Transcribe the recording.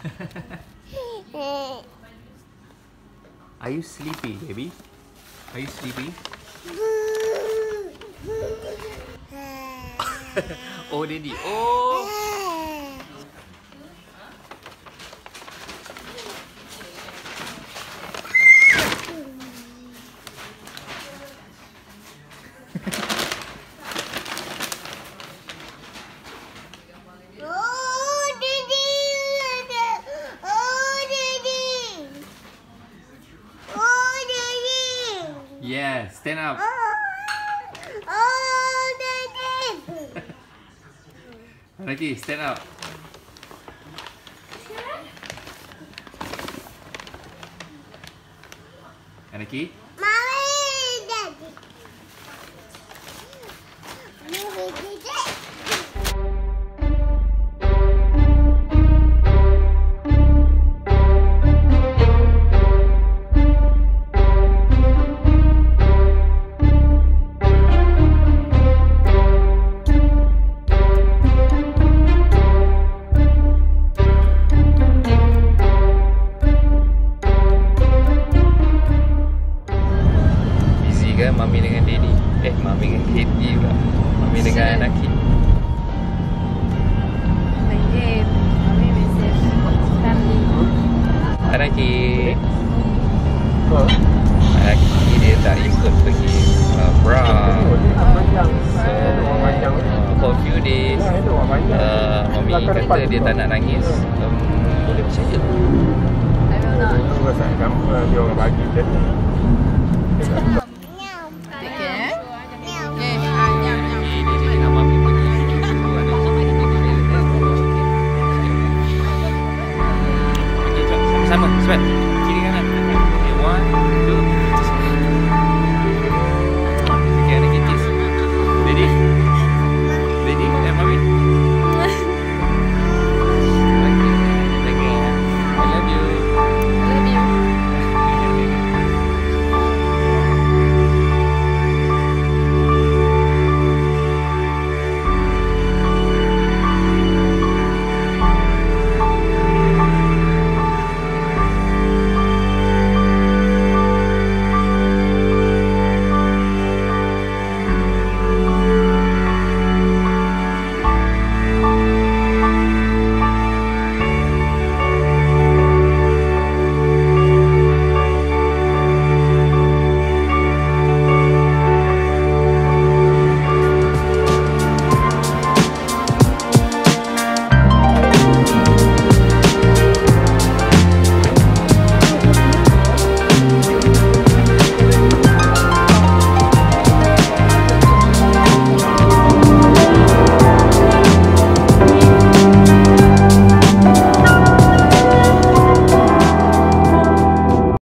Are you sleepy, baby? Are you sleepy? oh, daddy. Oh. Oh, Daddy. Oh, Daddy. Oh, Daddy. Yeah, stand up. Oh, oh, Daddy. Anaki, stand up. Anaki, Anaki. Main game. Kami message family. Anaki. Anaki dia tak ikut pergi uh, Bra. So, uh, for a few days, uh, mami kata dia tak nak nangis. Um, boleh percaya? I will not. dia orang bagi je ni. Sama-sama. Sweat. Kiri kanan. Okay, one, two,